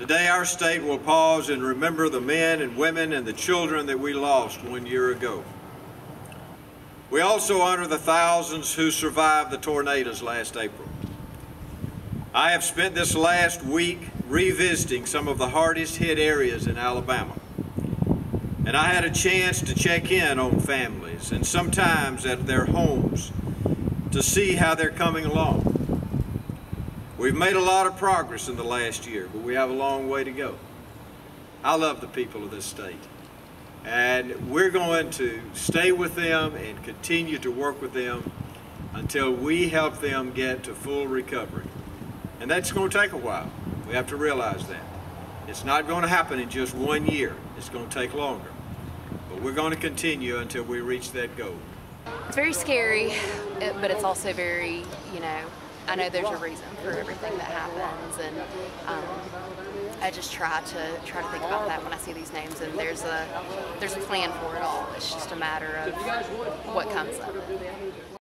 Today our state will pause and remember the men and women and the children that we lost one year ago. We also honor the thousands who survived the tornadoes last April. I have spent this last week revisiting some of the hardest hit areas in Alabama. And I had a chance to check in on families and sometimes at their homes to see how they're coming along. We've made a lot of progress in the last year, but we have a long way to go. I love the people of this state. And we're going to stay with them and continue to work with them until we help them get to full recovery. And that's going to take a while. We have to realize that. It's not going to happen in just one year. It's going to take longer. But we're going to continue until we reach that goal. It's very scary, but it's also very, you know, I know there's a reason for everything that happens, and um, I just try to try to think about that when I see these names. And there's a there's a plan for it all. It's just a matter of what comes up.